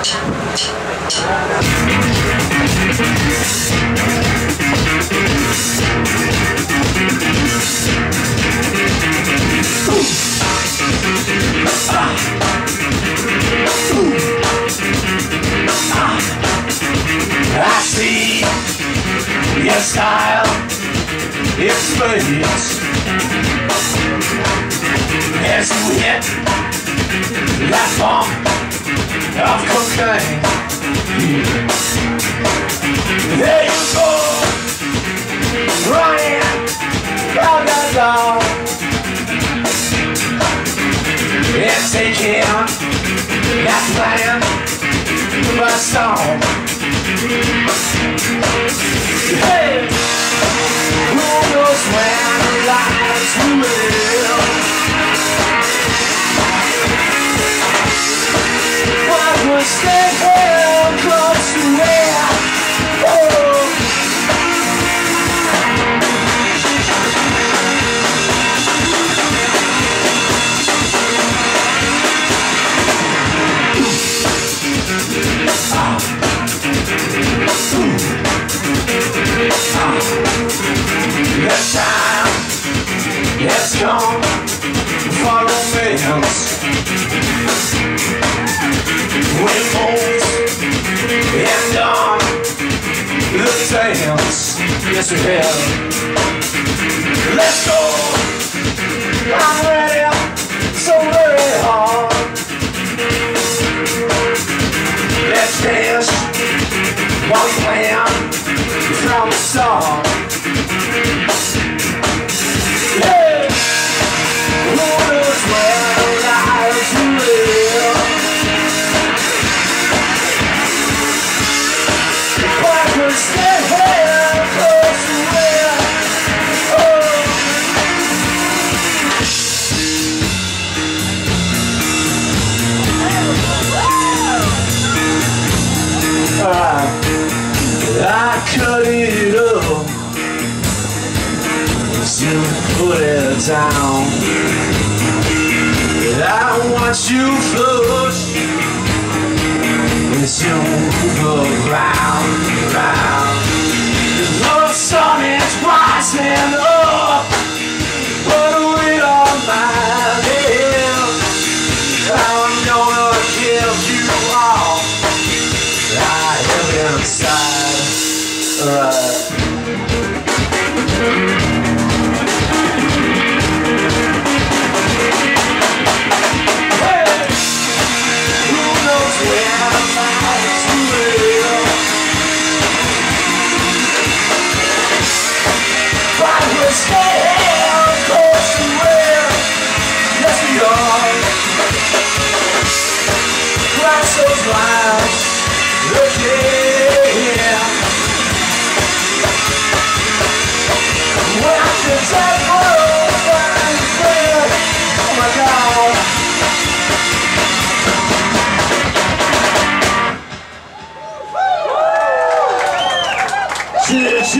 I see your style, experience as you hit. That bomb of cocaine. There you go, running down that down. It's taking that plan by storm. Hey, The time has come for romance. The dance. Yes, we have. Let's go. I'm ready, so very hard. Let's dance while we plan from the start. Yeah. Who knows where lies will? What was down. I want you flush as you move around, around. The sun is rising up, but we don't mind it. I'm gonna give you all I have inside. Well, I should